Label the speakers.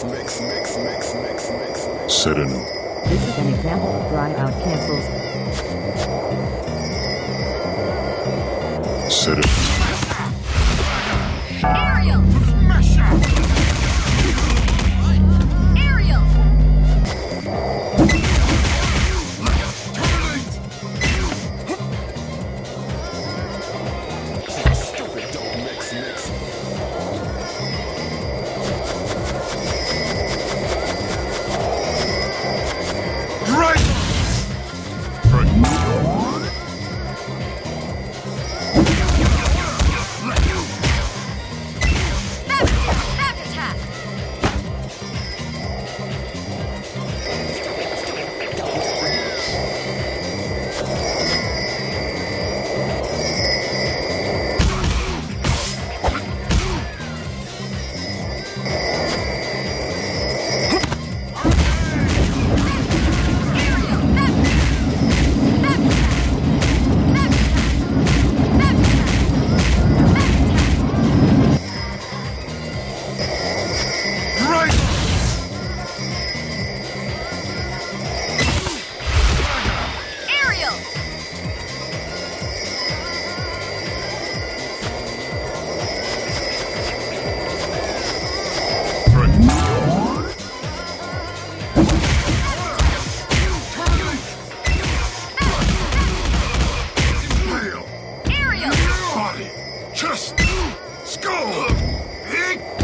Speaker 1: Sereno.
Speaker 2: This is an example of dry out cancels.
Speaker 1: Sereno. Just go! Big